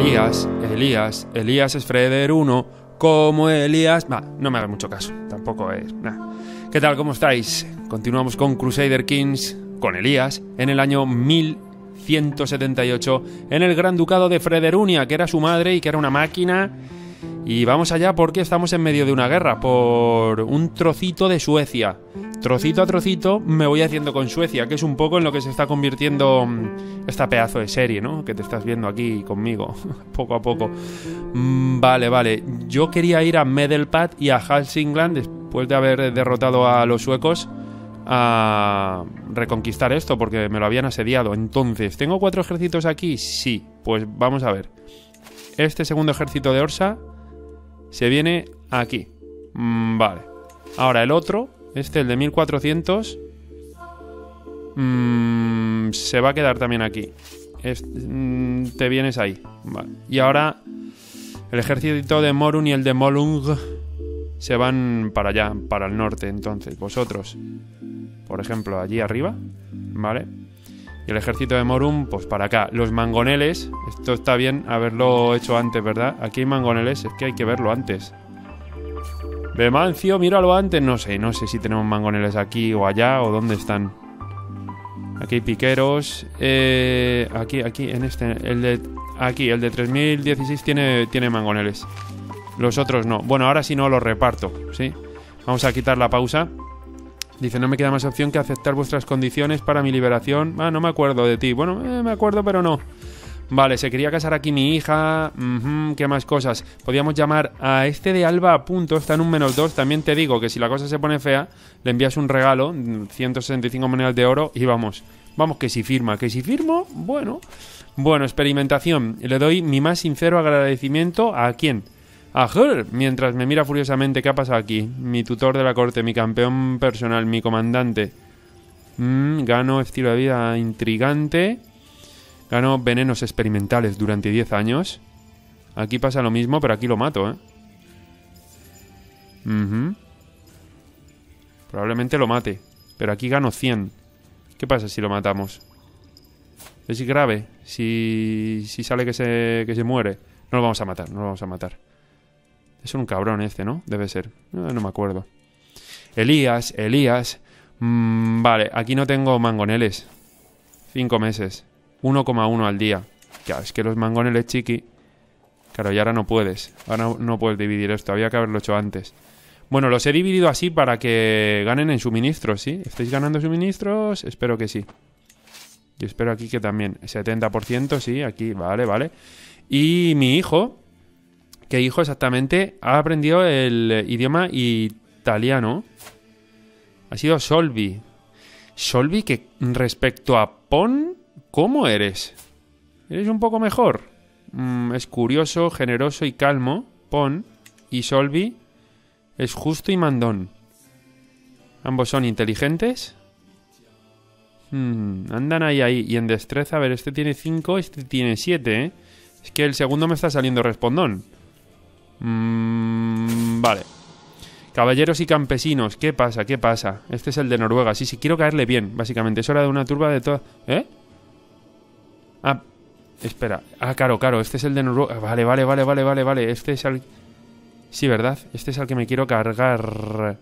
Elías, Elías, Elías es Freder 1, como Elías... No me hagas mucho caso, tampoco es... Nah. ¿Qué tal, cómo estáis? Continuamos con Crusader Kings, con Elías, en el año 1178, en el Gran Ducado de Frederunia, que era su madre y que era una máquina... Y vamos allá porque estamos en medio de una guerra por un trocito de Suecia trocito a trocito me voy haciendo con Suecia, que es un poco en lo que se está convirtiendo mm, esta pedazo de serie, ¿no? Que te estás viendo aquí conmigo, poco a poco. Mm, vale, vale. Yo quería ir a Medelpad y a Hälsingland después de haber derrotado a los suecos a reconquistar esto porque me lo habían asediado. Entonces, ¿tengo cuatro ejércitos aquí? Sí. Pues vamos a ver. Este segundo ejército de Orsa se viene aquí. Mm, vale. Ahora el otro este, el de 1400, mm, se va a quedar también aquí. Mm, te vienes ahí. Y ahora el ejército de Morun y el de Molung se van para allá, para el norte. Entonces, vosotros, por ejemplo, allí arriba, ¿vale? Y el ejército de Morun, pues para acá. Los mangoneles, esto está bien haberlo hecho antes, ¿verdad? Aquí hay mangoneles, es que hay que verlo antes. Bemancio, míralo antes. No sé, no sé si tenemos mangoneles aquí o allá o dónde están. Aquí hay piqueros. Eh, aquí, aquí, en este. El de. Aquí, el de 3016 tiene, tiene mangoneles. Los otros no. Bueno, ahora sí no los reparto, ¿sí? Vamos a quitar la pausa. Dice, no me queda más opción que aceptar vuestras condiciones para mi liberación. Ah, no me acuerdo de ti. Bueno, eh, me acuerdo, pero no. Vale, se quería casar aquí mi hija. ¿Qué más cosas? Podríamos llamar a este de Alba a punto. Está en un menos dos. También te digo que si la cosa se pone fea, le envías un regalo, 165 monedas de oro y vamos. Vamos, que si firma, que si firmo, bueno. Bueno, experimentación. Le doy mi más sincero agradecimiento a quién. Mientras me mira furiosamente qué ha pasado aquí. Mi tutor de la corte, mi campeón personal, mi comandante. Mm, gano estilo de vida intrigante. Ganó venenos experimentales durante 10 años. Aquí pasa lo mismo, pero aquí lo mato, ¿eh? Probablemente lo mate. Pero aquí gano 100. ¿Qué pasa si lo matamos? Es grave. Si, si sale que se, que se muere. No lo vamos a matar, no lo vamos a matar. Es un cabrón este, ¿no? Debe ser. No, me acuerdo. Elías, Elías. Mm, vale, aquí no tengo mangoneles. Cinco meses. 1,1 al día. Ya, es que los mangoneles chiqui. Claro, y ahora no puedes. Ahora no, puedes dividir esto. Había que haberlo hecho antes. Bueno, los he dividido así para que ganen en suministros, ¿sí? ¿Estáis ganando suministros? Espero que sí. Y espero aquí que también. 70%, sí, aquí, vale, vale. Y mi hijo, ¿qué hijo exactamente? Ha aprendido el idioma italiano. Ha sido Solvi. Solvi que respecto a Pon ¿Cómo eres? ¿Eres un poco mejor? Mm, es curioso, generoso y calmo. Pon. Y Solvi es justo y mandón. Ambos son inteligentes. Hmm, andan ahí, ahí. Y en destreza, a ver, este tiene 5, este tiene 7, ¿eh? Es que el segundo me está saliendo respondón. Mm, vale. Caballeros y campesinos, ¿qué pasa? ¿Qué pasa? Este es el de Noruega. Sí, sí, quiero caerle bien, básicamente. Es hora de una turba de todas... ¿Eh? Ah, espera. Ah, claro, claro, este es el de Noruega. Vale, vale, vale, vale, vale, vale. Este es el... Sí, ¿verdad? Este es el que me quiero cargar.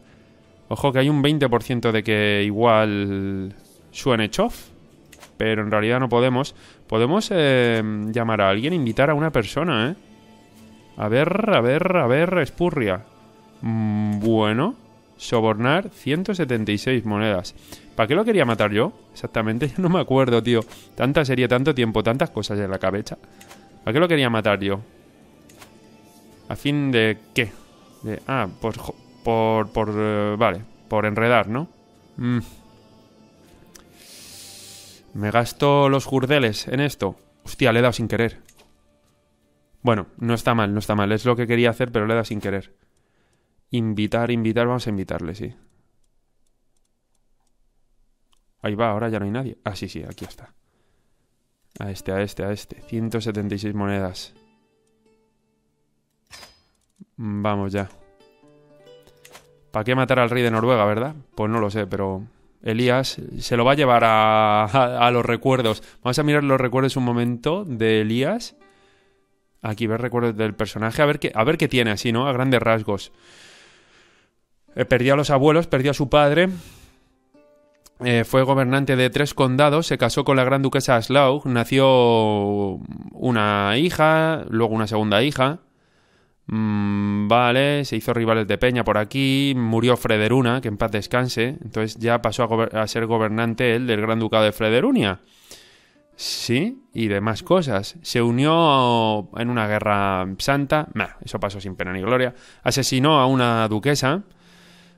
Ojo que hay un 20% de que igual suene chof. Pero en realidad no podemos. Podemos eh, llamar a alguien, invitar a una persona, ¿eh? A ver, a ver, a ver, espurria. Mm, bueno. Sobornar 176 monedas. ¿Para qué lo quería matar yo? Exactamente, no me acuerdo, tío. Tanta serie, tanto tiempo, tantas cosas en la cabeza. ¿Para qué lo quería matar yo? ¿A fin de qué? ah, por... Por... por eh, vale, por enredar, ¿no? Mm. ¿Me gasto los jurdeles en esto? Hostia, le he dado sin querer. Bueno, no está mal, no está mal. Es lo que quería hacer, pero le dado sin querer. Invitar, invitar, vamos a invitarle, sí. Ahí va, ahora ya no hay nadie. Ah, sí, sí, aquí está. A este, a este, a este. 176 monedas. Vamos ya. ¿Para qué matar al rey de Noruega, verdad? Pues no lo sé, pero Elías se lo va a llevar a, a, los recuerdos. Vamos a mirar los recuerdos un momento de Elías. Aquí ver recuerdos del personaje, a ver qué, a ver qué tiene así, ¿no? A grandes rasgos. Eh, perdió a los abuelos, perdió a su padre. Eh, fue gobernante de tres condados, se casó con la gran duquesa Aslaug, nació una hija, luego una segunda hija. Mm, vale, se hizo rivales de Peña por aquí, murió Frederuna, que en paz descanse, entonces ya pasó a, ser gobernante él del Gran Ducado de Frederunia. Sí, y demás cosas. Se unió en una guerra santa, eso pasó sin pena ni gloria. Asesinó a una duquesa,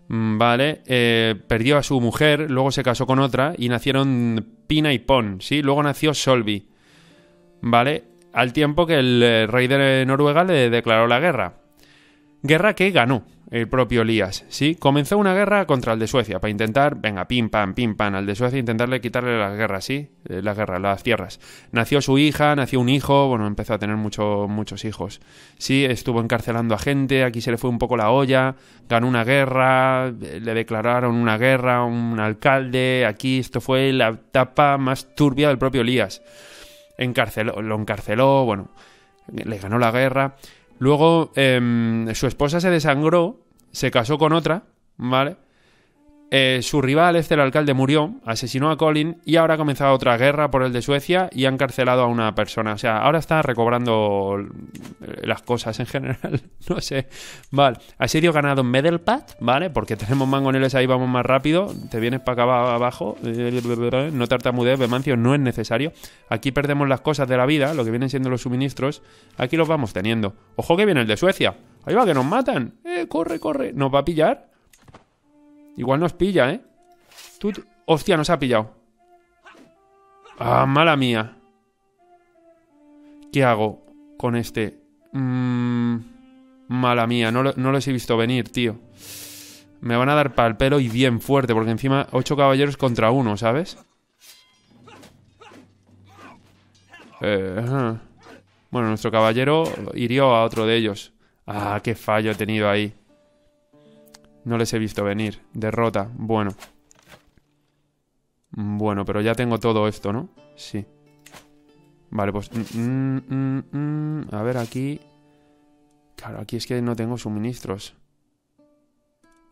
mm, vale, eh, perdió a su mujer, luego se casó con otra y nacieron Pina y Pon, ¿sí? Luego nació Solvi, ¿vale? Al tiempo que el eh, rey de Noruega le declaró la guerra. Guerra que ganó, el propio Elías, ¿sí? Comenzó una guerra contra el de Suecia para intentar, venga, pim pam, pim pam, al de Suecia intentarle quitarle la guerra, ¿sí? Eh, la guerra, las tierras. Nació su hija, nació un hijo, bueno, empezó a tener mucho, muchos hijos. Sí, estuvo encarcelando a gente, aquí se le fue un poco la olla, ganó una guerra, le declararon una guerra a un alcalde, aquí esto fue la etapa más turbia del propio Elías. Encarceló, lo encarceló, bueno, le ganó la guerra. Luego em, su esposa se desangró, se casó con otra, ¿vale? Eh, su rival, este el alcalde, murió, asesinó a Colin y ahora ha comenzado otra guerra por el de Suecia y han encarcelado a una persona. O sea, ahora está recobrando las cosas en general. no sé. Vale, asedio ganado en Medelpad, ¿vale? Porque tenemos mangoneles ahí, vamos más rápido. Te vienes para acá abajo. No tartamudez, Bemancio, no es necesario. Aquí perdemos las cosas de la vida, lo que vienen siendo los suministros. Aquí los vamos teniendo. Ojo que viene el de Suecia. Ahí va, que nos matan. Eh, corre, corre. ¿Nos va a pillar? Igual nos pilla, ¿eh? Tú... Hostia, nos ha pillado. Ah, mala mía. ¿Qué hago con este? Mmm... Mala mía, no, no los he visto venir, tío. Me van a dar pal pelo y bien fuerte, porque encima ocho caballeros contra uno, ¿sabes? Eh, bueno, nuestro caballero hirió a otro de ellos. Ah, qué fallo he tenido ahí. No les he visto venir. Derrota. Bueno. Bueno, pero ya tengo todo esto, ¿no? Sí. Vale, pues... Mm, mm, mm, a ver, aquí... Claro, aquí es que no tengo suministros.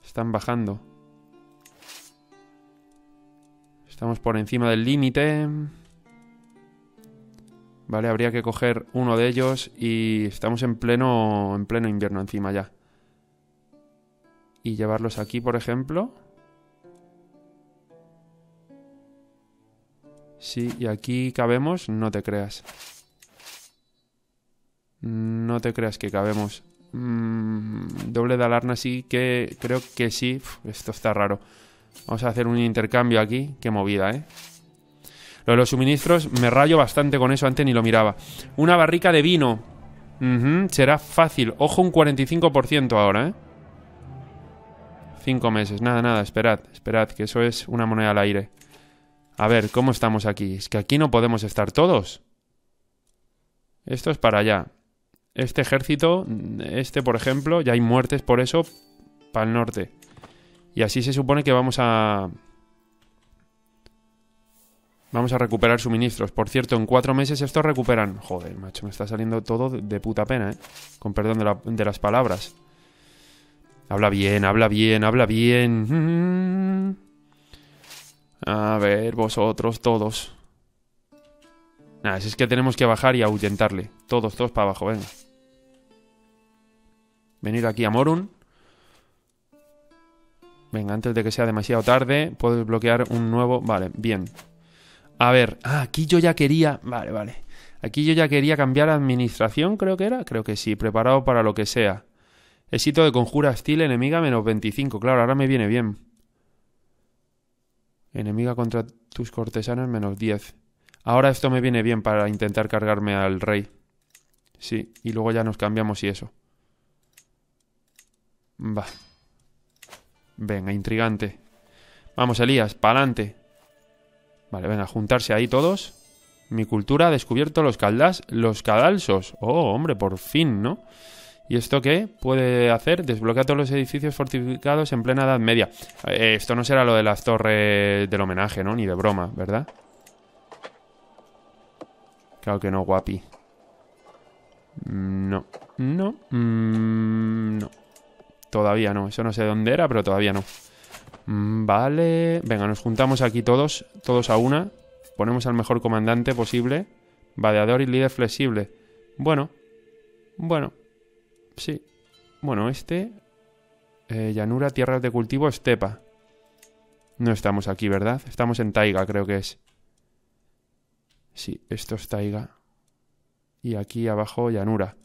Están bajando. Estamos por encima del límite. Vale, habría que coger uno de ellos y estamos en pleno en pleno invierno encima ya y llevarlos aquí, por ejemplo. Sí, y aquí cabemos, no te creas. No te creas que cabemos. Mm, doble de alarma sí que creo que sí. esto está raro. Vamos a hacer un intercambio aquí. Qué movida, ¿eh? Lo de los suministros me rayo bastante con eso. Antes ni lo miraba. Una barrica de vino. será fácil. Ojo, un 45% ahora, ¿eh? Cinco meses. Nada, nada, esperad, esperad, que eso es una moneda al aire. A ver, ¿cómo estamos aquí? Es que aquí no podemos estar todos. Esto es para allá. Este ejército, este por ejemplo, ya hay muertes por eso para el norte. Y así se supone que vamos a... Vamos a recuperar suministros. Por cierto, en cuatro meses estos recuperan... Joder, macho, me está saliendo todo de puta pena, ¿eh? Con perdón de las palabras. Habla bien, habla bien, habla bien. A ver, vosotros todos. Nada, si es que tenemos que bajar y ahuyentarle. Todos, todos para abajo, venga. Venir aquí a Morun. Venga, antes de que sea demasiado tarde, puedo desbloquear un nuevo... Vale, bien. A ver, ah, aquí yo ya quería... Vale, vale. Aquí yo ya quería cambiar administración, creo que era. Creo que sí, preparado para lo que sea. Éxito de conjura estilo enemiga menos 25. Claro, ahora me viene bien. Enemiga contra tus cortesanos menos 10. Ahora esto me viene bien para intentar cargarme al rey. Sí, y luego ya nos cambiamos y eso. Va. Venga, intrigante. Vamos, Elías, pa'lante. Vale, venga, juntarse ahí todos. Mi cultura ha descubierto los caldas, los cadalsos. Oh, hombre, por fin, ¿no? ¿Y esto qué puede hacer? Desbloquea todos los edificios fortificados en plena Edad Media. Eh, esto no será lo de las torres del homenaje, ¿no? Ni de broma, ¿verdad? Claro que no, guapi. Mm, No. Mm, no. Todavía no. Eso no sé dónde era, pero todavía no. Mm, vale. Venga, nos juntamos aquí todos. Todos a una. Ponemos al mejor comandante posible. Vadeador y líder flexible. Bueno. Bueno. Sí. Bueno, este... Eh, llanura, tierras de cultivo, estepa. No estamos aquí, ¿verdad? Estamos en taiga, creo que es. Sí, esto es taiga. Y aquí abajo llanura.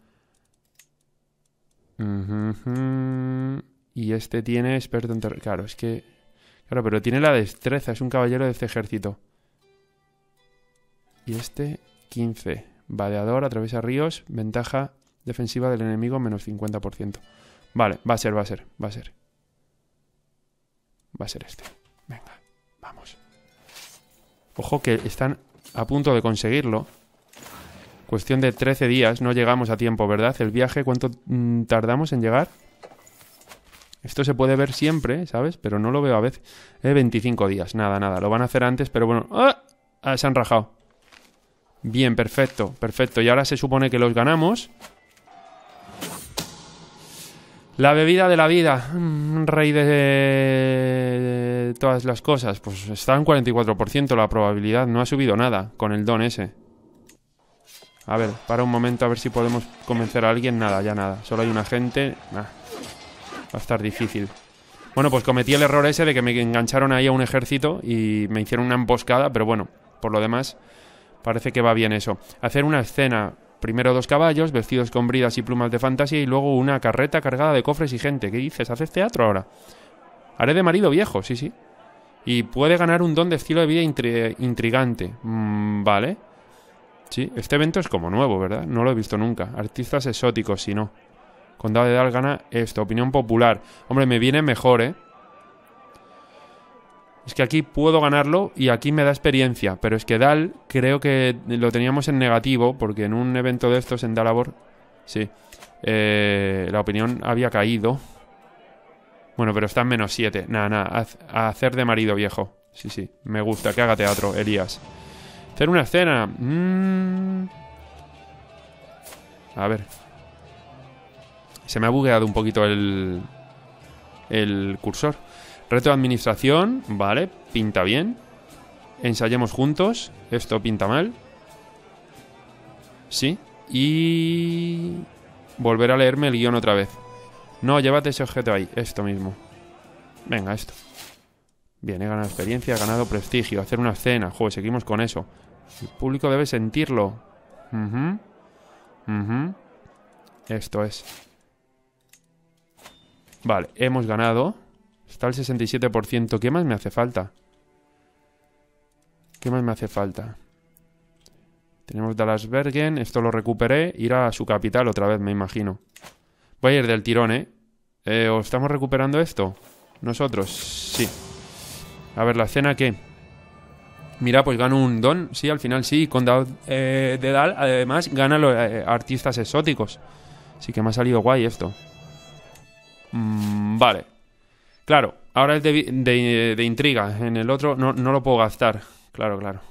Y este tiene experto en Claro, es que... Claro, pero tiene la destreza. Es un caballero de este ejército. Y este, 15. Vadeador, atraviesa ríos. Ventaja defensiva del enemigo, menos 50%. Vale, va a ser, va a ser, va a ser. Va a ser este. Venga, vamos. Ojo que están a punto de conseguirlo. Cuestión de 13 días, no llegamos a tiempo, ¿verdad? El viaje, ¿cuánto mm, tardamos en llegar? Esto se puede ver siempre, ¿sabes? Pero no lo veo a veces. Eh, 25 días, nada, nada. Lo van a hacer antes, pero bueno. ¡Ah! ah se han rajado. Bien, perfecto, perfecto. Y ahora se supone que los ganamos. La bebida de la vida, mm, rey de todas las cosas, pues está en 44% la probabilidad, no ha subido nada con el don ese. A ver, para un momento a ver si podemos convencer a alguien, nada, ya nada, solo hay un agente, va a estar difícil. Bueno, pues cometí el error ese de que me engancharon ahí a un ejército y me hicieron una emboscada, pero bueno, por lo demás parece que va bien eso. Hacer una escena Primero dos caballos, vestidos con bridas y plumas de fantasía, y luego una carreta cargada de cofres y gente. ¿Qué dices? ¿Haces teatro ahora? Haré de marido viejo, sí, sí. Y puede ganar un don de estilo de vida intrigante. Mm, vale. Sí, este evento es como nuevo, ¿verdad? No lo he visto nunca. Artistas exóticos, si no. Condado de Dal gana esto, opinión popular. Hombre, me viene mejor, ¿eh? Es que aquí puedo ganarlo y aquí me da experiencia. Pero es que Dal creo que lo teníamos en negativo porque en un evento de estos en Dalabor, sí, eh, la opinión había caído. Bueno, pero está en menos 7. Nada, nada, a, hacer de marido viejo. Sí, sí, me gusta que haga teatro, Elías. Hacer una escena. Mm. A ver. Se me ha bugueado un poquito el, el cursor. Reto de administración, vale, pinta bien. Ensayemos juntos, esto pinta mal. Sí. Y... Volver a leerme el guion otra vez. No, llévate ese objeto ahí, esto mismo. Venga, esto. Bien, he ganado experiencia, he ganado prestigio, hacer una escena. Joder, seguimos con eso. El público debe sentirlo. Esto es. Vale, hemos ganado. Está el 67%. ¿Qué más me hace falta? ¿Qué más me hace falta? Tenemos Dallas Bergen. Esto lo recuperé. Ir a su capital otra vez, me imagino. Voy a ir del tirón, ¿eh? eh ¿O estamos recuperando esto? Nosotros, sí. A ver, ¿la cena qué? Mira, pues gano un don. Sí, al final sí. Con eh, de Dal, además, gana los eh, artistas exóticos. Sí que me ha salido guay esto. Mm, vale. Claro, ahora es de, intriga. En el otro no, no, lo puedo gastar. Claro, claro.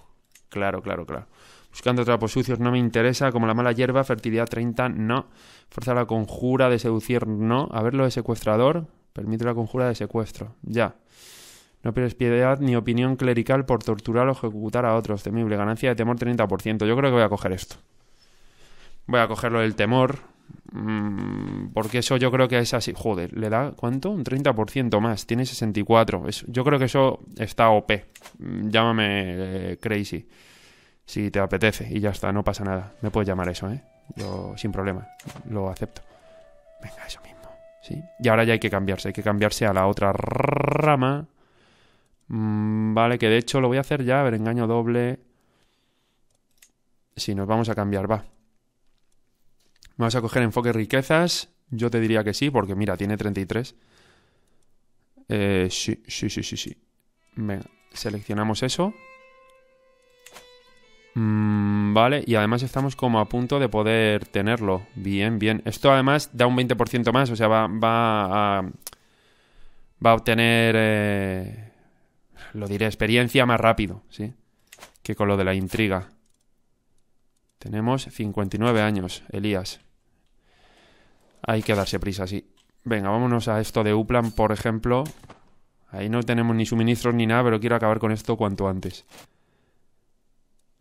Claro, claro, claro. Buscando trapos sucios no me interesa. Como la mala hierba, fertilidad 30, no. Fuerza la conjura de seducir, no. A ver lo de secuestrador. Permite la conjura de secuestro. Ya. No pierdes piedad ni opinión clerical por torturar o ejecutar a otros. Temible. Ganancia de temor 30%. Yo creo que voy a coger esto. Voy a cogerlo del temor. Mm, porque eso yo creo que es así. Joder, ¿le da cuánto? Un 30% más. Tiene 64. yo creo que eso está OP. Mm, llámame eh, crazy. Si te apetece. Y ya está, no pasa nada. Me puedes llamar eso, ¿eh? Yo sin problema. Lo acepto. Venga, eso mismo. ¿Sí? Y ahora ya hay que cambiarse. Hay que cambiarse a la otra rama. Mm, vale, que de hecho lo voy a hacer ya. A ver, engaño doble. Si nos vamos a cambiar, va. ¿Vas a coger enfoque riquezas? Yo te diría que sí, porque mira, tiene 33. Eh, sí, sí, sí, sí, sí. Venga, seleccionamos eso. Mm, vale, y además estamos como a punto de poder tenerlo. Bien, bien. Esto además da un 20% más, o sea, va, va a... Va a obtener... Eh, lo diré, experiencia más rápido, ¿sí? Que con lo de la intriga. Tenemos 59 años, Elías. Hay que darse prisa, sí. Venga, vámonos a esto de Uplan, por ejemplo. Ahí no tenemos ni suministros ni nada, pero quiero acabar con esto cuanto antes.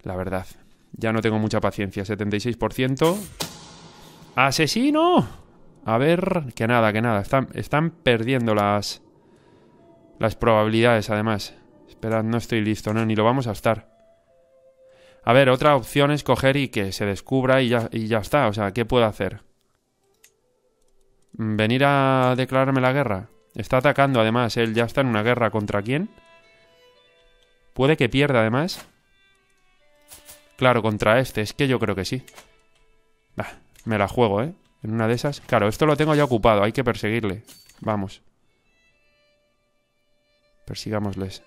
La verdad. Ya no tengo mucha paciencia. 76%. ¡Asesino! A ver, que nada, que nada. Están, están perdiendo las... Las probabilidades, además. Esperad, no estoy listo, ¿no? Ni lo vamos a estar. A ver, otra opción es coger y que se descubra y ya, y ya está. O sea, ¿qué puedo hacer? ¿Venir a declararme la guerra? Está atacando, además. Él ya está en una guerra. ¿Contra quién? Puede que pierda, además. Claro, contra este. Es que yo creo que sí. Bah, me la juego, ¿eh? En una de esas. Claro, esto lo tengo ya ocupado. Hay que perseguirle. Vamos. Persigámosles.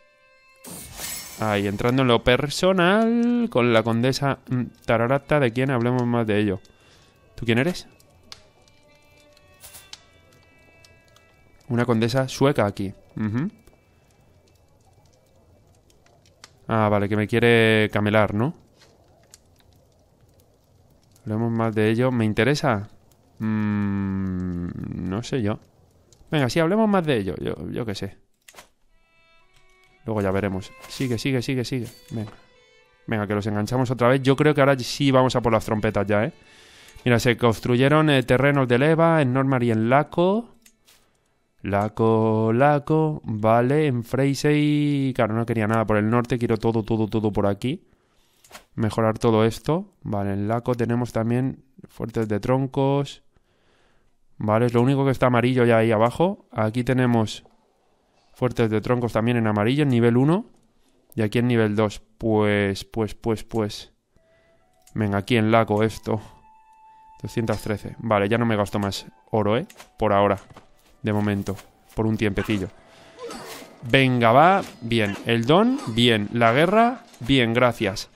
Ahí, entrando en lo personal con la condesa mm, Tararata, de quién hablemos más de ello. ¿Tú quién eres? Una condesa sueca aquí. Ah, vale, que me quiere camelar, ¿no? Hablemos más de ello. ¿Me interesa? Mm, no sé yo. Venga, sí, hablemos más de ello. Yo, yo qué sé. Luego ya veremos. Sigue, sigue, sigue, sigue. Venga. Venga, que los enganchamos otra vez. Yo creo que ahora sí vamos a por las trompetas ya, ¿eh? Mira, se construyeron eh, terrenos de leva en Normar y en Laco. Laco, Laco. Vale, en Freisey... Claro, no quería nada por el norte. Quiero todo, todo, todo por aquí. Mejorar todo esto. Vale, en Laco tenemos también fuertes de troncos. Vale, es lo único que está amarillo ya ahí abajo. Aquí tenemos Fuertes de troncos también en amarillo, en nivel 1. Y aquí en nivel 2. Pues, pues, pues, pues. Venga, aquí en Laco esto. 213. Vale, ya no me gasto más oro, ¿eh? Por ahora. De momento. Por un tiempecillo. Venga, va. Bien. El don, bien. La guerra, bien, gracias.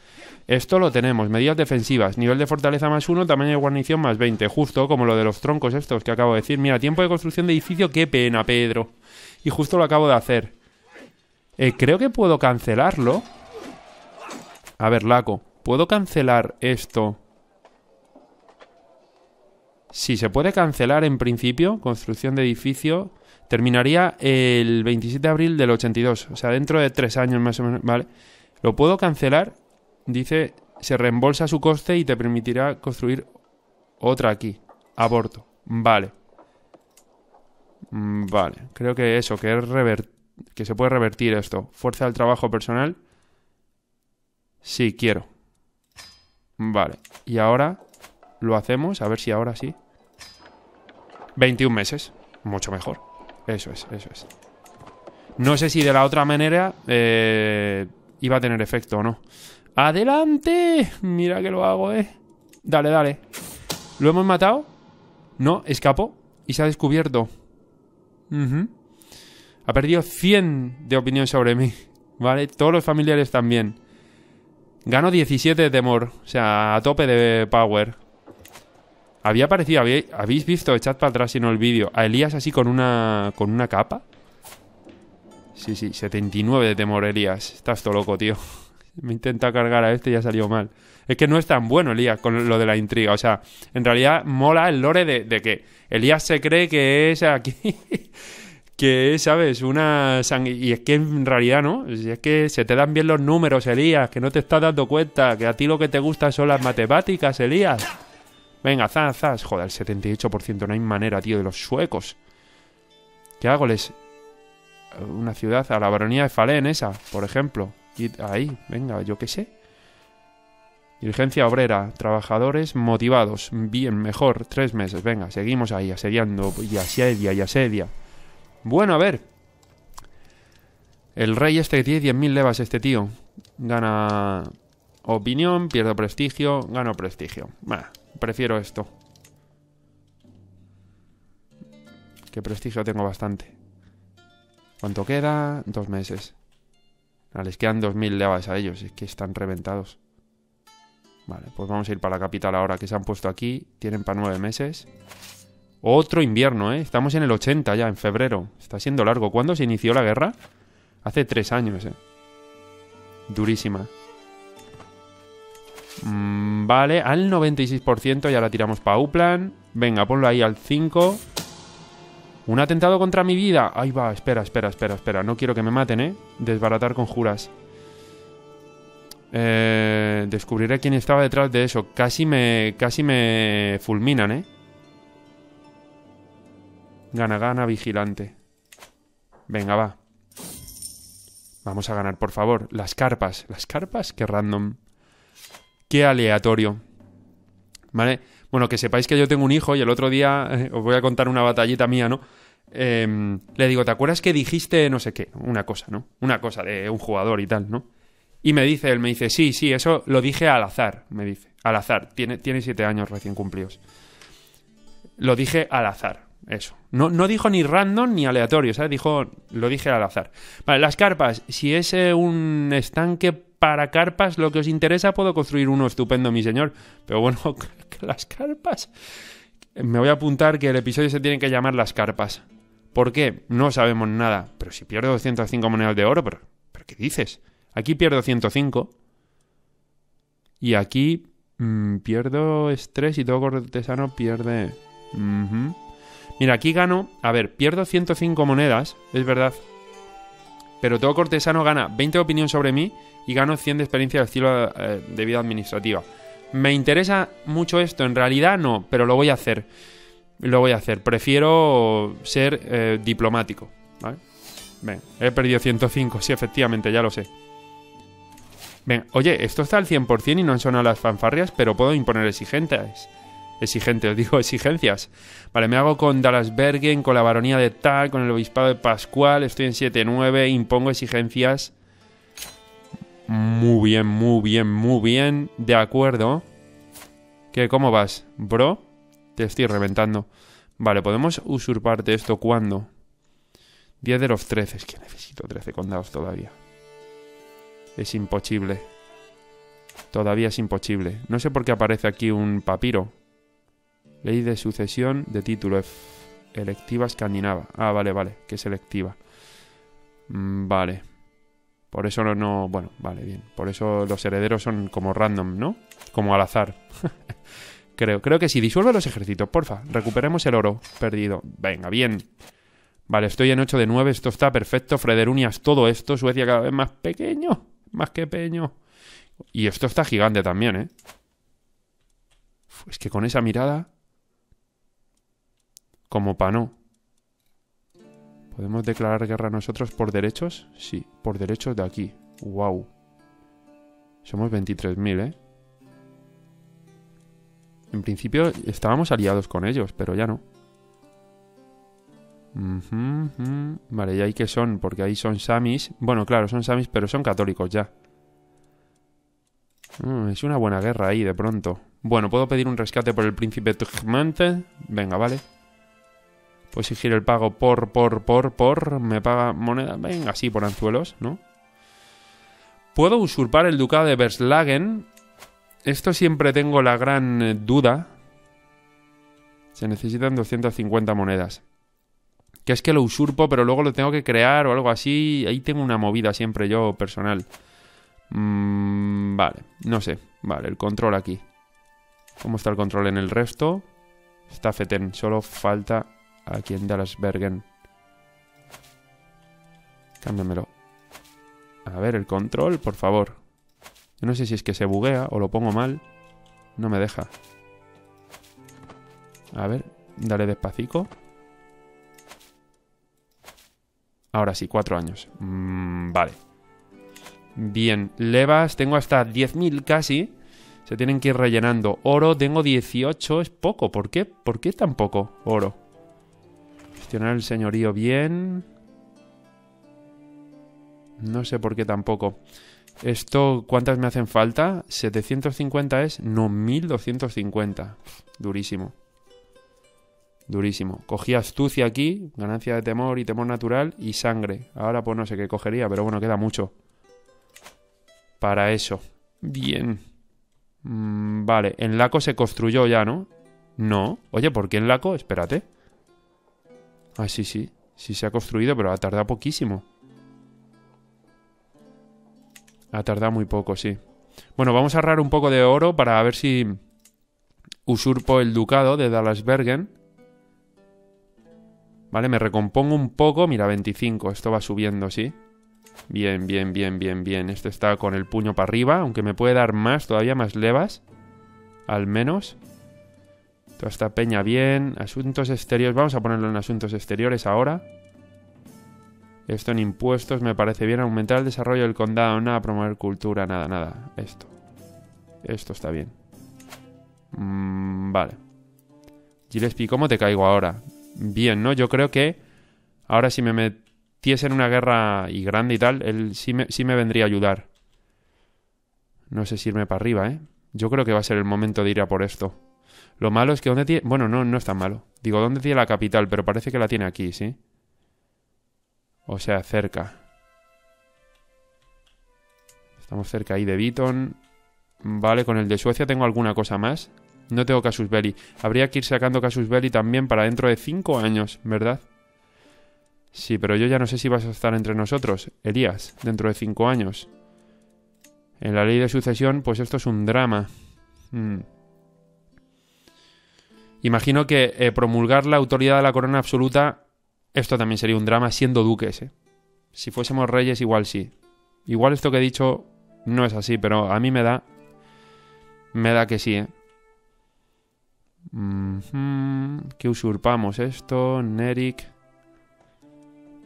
Esto lo tenemos. Medidas defensivas. Nivel de fortaleza más 1, tamaño de guarnición más 20. Justo como lo de los troncos estos que acabo de decir. Mira, tiempo de construcción de edificio. Qué pena, Pedro y justo lo acabo de hacer. Eh, creo que puedo cancelarlo. A ver, Laco, ¿puedo cancelar esto? Sí, se puede cancelar en principio. Construcción de edificio. Terminaría el 27 de abril del 82. O sea, dentro de tres años más o menos. Vale. Lo puedo cancelar. Dice, se reembolsa su coste y te permitirá construir otra aquí. Aborto. Vale. Mm, vale, creo que eso, que es que se puede revertir esto. Fuerza del trabajo personal. Sí, quiero. Vale, y ahora lo hacemos, a ver si ahora sí. 21 meses, mucho mejor. Eso es, eso es. No sé si de la otra manera eh, iba a tener efecto o no. ¡Adelante! Mira que lo hago, eh. Dale, dale. ¿Lo hemos matado? No, escapó y se ha descubierto. Ha perdido 100 de opinión sobre mí. ¿Vale? Todos los familiares también. Gano 17 de temor. O sea, a tope de power. Había aparecido, ¿habéis visto? Echad para atrás si no el vídeo. A Elías así con una, con una capa. Sí, sí, 79 de temor, Elías. Estás todo loco, tío. Me intenta cargar a este y ha salido mal. Es que no es tan bueno Elías con lo de la intriga. O sea, en realidad mola el lore de, que Elías se cree que es aquí. que es, ¿sabes? Una Y es que en realidad no. Es que se te dan bien los números, Elías. Que no te estás dando cuenta. Que a ti lo que te gusta son las matemáticas, Elías. Venga, zas, zas. Joder, el 78%. No hay manera, tío, de los suecos. ¿Qué hago? Les. Una ciudad a la baronía de Falén, esa, por ejemplo. Ahí, venga, yo qué sé. Dirigencia obrera, trabajadores motivados, bien, mejor, tres meses, venga, seguimos ahí, asediando, y asedia, y asedia. Bueno, a ver. El rey este tiene 10.000 levas, este tío. Gana opinión, pierde prestigio, gano prestigio. Bueno, prefiero esto. Que prestigio tengo bastante. ¿Cuánto queda? Dos meses. les quedan 2.000 levas a ellos, es que están reventados. Vale, pues vamos a ir para la capital ahora que se han puesto aquí. Tienen para nueve meses. Otro invierno, ¿eh? Estamos en el 80 ya, en febrero. Está siendo largo. ¿Cuándo se inició la guerra? Hace tres años, ¿eh? Durísima. Mm, vale, al 96% y ahora tiramos para Uplan. Venga, ponlo ahí al 5. Un atentado contra mi vida. Ahí va, espera, espera, espera, espera. No quiero que me maten, ¿eh? Desbaratar conjuras. Eh, descubriré quién estaba detrás de eso. Casi me, casi me fulminan, ¿eh? Gana, gana, vigilante. Venga, va. Vamos a ganar, por favor. Las carpas. Las carpas, qué random. Qué aleatorio. ¿Vale? Bueno, que sepáis que yo tengo un hijo y el otro día eh, os voy a contar una batallita mía, ¿no? Em, le digo, ¿te acuerdas que dijiste no sé qué? Una cosa, ¿no? Una cosa de un jugador y tal, ¿no? Y me dice, él me dice, sí, sí, eso lo dije al azar, me dice. Al azar, tiene, tiene siete años recién cumplidos. Lo dije al azar, eso. No, no dijo ni random ni aleatorio, ¿sabes? Dijo, lo dije al azar. Vale, las carpas, si es eh, un estanque para carpas, lo que os interesa, puedo construir uno estupendo, mi señor. Pero bueno, las carpas... Me voy a apuntar que el episodio se tiene que llamar las carpas. ¿Por qué? No sabemos nada. Pero si pierdo 205 monedas de oro, ¿pero, ¿pero qué dices? Aquí pierdo 105. Y aquí mmm, pierdo estrés y todo cortesano pierde... Mira, aquí gano... A ver, pierdo 105 monedas, es verdad. Pero todo cortesano gana 20 de opinión sobre mí y gano 100 de experiencia de estilo eh, de vida administrativa. ¿Me interesa mucho esto? En realidad no, pero lo voy a hacer. Lo voy a hacer. Prefiero ser eh, diplomático. ¿vale? He perdido 105, sí, efectivamente, ya lo sé. Ven, oye, esto está al 100% y no han sonado las fanfarrias, pero puedo imponer exigentes. Exigentes, digo exigencias. Vale, me hago con Dallas Bergen, con la baronía de Tal, con el obispado de Pascual, estoy en 7-9, impongo exigencias. Muy bien, muy bien, muy bien. De acuerdo. ¿Qué, cómo vas, bro? Te estoy reventando. Vale, ¿podemos usurparte esto cuándo? 10 de los 13. Es que necesito 13 condados todavía. Es imposible. Todavía es imposible. No sé por qué aparece aquí un papiro. Ley de sucesión de título. Electiva escandinava. Ah, vale, vale. Que es electiva. Mm, vale. Por eso no, no... Bueno, vale, bien. Por eso los herederos son como random, ¿no? Como al azar. creo. Creo que sí. Disuelve los ejércitos, porfa. Recuperemos el oro perdido. Venga, bien. Vale, estoy en 8 de 9. Esto está perfecto. Frederunias, todo esto. Suecia cada vez más pequeño más que peño. Y esto está gigante también, ¿eh? Es que con esa mirada... Como no ¿Podemos declarar guerra nosotros por derechos? Sí, por derechos de aquí. ¡Wow! Somos 23.000, ¿eh? En principio estábamos aliados con ellos, pero ya no. Vale, ¿y ahí qué son? Porque ahí son samis. Bueno, claro, son samis, pero son católicos ya. Mm, es una buena guerra ahí, de pronto. Bueno, ¿puedo pedir un rescate por el príncipe Tugmente? Venga, vale. Puedo exigir el pago por, por, por, por. Me paga moneda. Venga, sí, por anzuelos, ¿no? ¿Puedo usurpar el ducado de Berslagen? Esto siempre tengo la gran eh, duda. Se necesitan 250 monedas que es que lo usurpo, pero luego lo tengo que crear o algo así. Ahí tengo una movida siempre yo personal. Mm, vale, no sé. Vale, el control aquí. ¿Cómo está el control en el resto? Está Feten, solo falta aquí en Dallasbergen. Cámbiamelo. A ver, el control, por favor. Yo no sé si es que se buguea o lo pongo mal. No me deja. A ver, dale despacito. Ahora sí, cuatro años. Mm, vale. Bien, levas, tengo hasta 10.000 casi. Se tienen que ir rellenando. Oro, tengo 18, es poco. ¿Por qué? ¿Por qué tan poco oro? Gestionar el señorío bien. No sé por qué tampoco. Esto, ¿cuántas me hacen falta? ¿750 es? No, 1250. Durísimo. Durísimo. Cogí astucia aquí, ganancia de temor y temor natural y sangre. Ahora pues no sé qué cogería, pero bueno, queda mucho. Para eso. Bien. Mm, vale, en Laco se construyó ya, ¿no? No. Oye, ¿por qué en Laco? Espérate. Ah, sí, sí. Sí se ha construido, pero ha tardado poquísimo. Ha tardado muy poco, sí. Bueno, vamos a ahorrar un poco de oro para ver si usurpo el ducado de Dallasbergen. Vale, me recompongo un poco. Mira, 25. Esto va subiendo, ¿sí? Bien, bien, bien, bien, bien. Esto está con el puño para arriba, aunque me puede dar más, todavía más levas. Al menos. Toda esta peña bien. Asuntos exteriores. Vamos a ponerlo en asuntos exteriores ahora. Esto en impuestos me parece bien. Aumentar el desarrollo del condado. Nada, promover cultura. Nada, nada. Esto. Esto está bien. Mm, vale. Gillespie, ¿cómo te caigo ahora? Bien, ¿no? Yo creo que ahora si me metiese en una guerra y grande y tal, él sí me, sí me vendría a ayudar. No sé si irme para arriba, ¿eh? Yo creo que va a ser el momento de ir a por esto. Lo malo es que ¿dónde tiene...? Bueno, no, no es tan malo. Digo, ¿dónde tiene la capital? Pero parece que la tiene aquí, ¿sí? O sea, cerca. Estamos cerca ahí de Beaton. Vale, con el de Suecia tengo alguna cosa más. No tengo Casus Belli. Habría que ir sacando Casus Belli también para dentro de cinco años, ¿verdad? Sí, pero yo ya no sé si vas a estar entre nosotros, Elías, dentro de cinco años. En la ley de sucesión, pues esto es un drama. Hmm. Imagino que eh, promulgar la autoridad de la corona absoluta, esto también sería un drama siendo duques, ¿eh? Si fuésemos reyes, igual sí. Igual esto que he dicho no es así, pero a mí me da... Me da que sí, ¿eh? Que usurpamos esto, Nerik.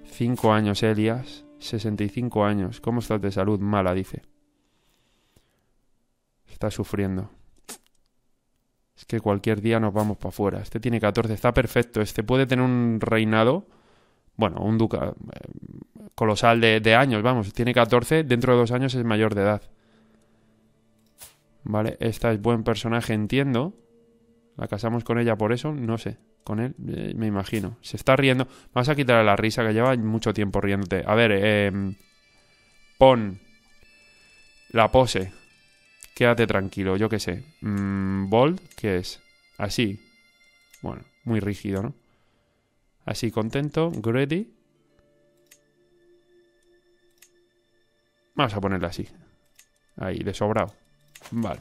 Cinco años, Elias. 65 años. ¿Cómo estás de salud? Mala, dice. Está sufriendo. Es que cualquier día nos vamos para afuera. Este tiene 14, está perfecto. Este puede tener un reinado. Bueno, un duca eh, colosal de, de años, vamos. Tiene 14, dentro de dos años es mayor de edad. Vale, esta es buen personaje, entiendo. La casamos con ella por eso, no sé. Con él, eh, me imagino. Se está riendo. Vamos a quitarle la risa que lleva mucho tiempo riéndote. A ver, eh, pon la pose. Quédate tranquilo, yo qué sé. Mm, bold, ¿qué es? Así. Bueno, muy rígido, ¿no? Así, contento. Greedy. Vamos a ponerla así. Ahí, de sobrado. Vale.